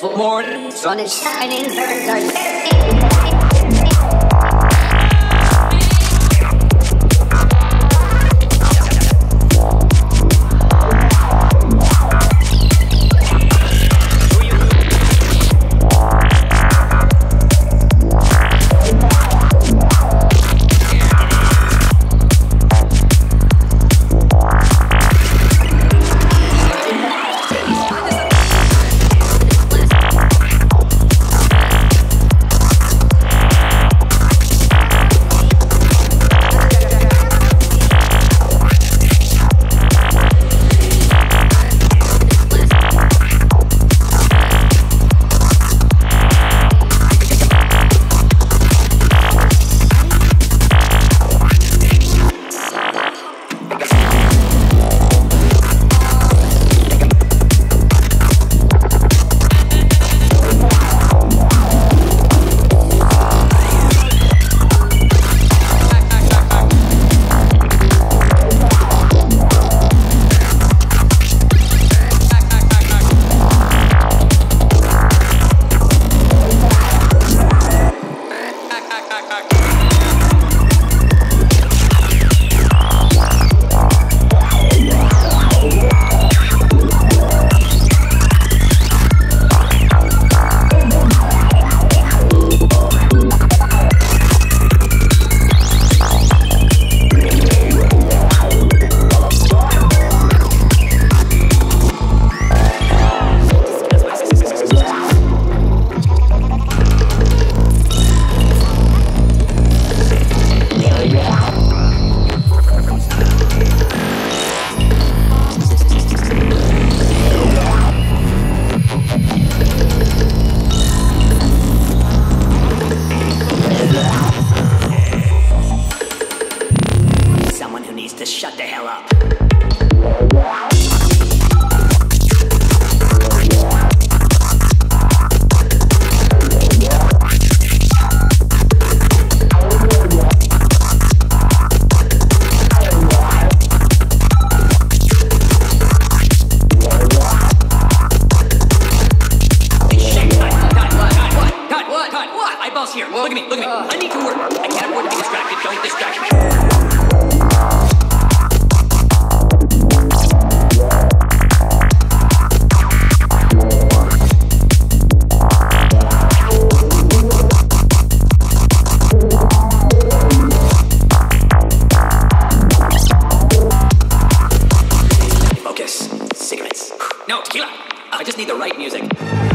beautiful morning. Sun is shining, birds are chirping. just need the right music.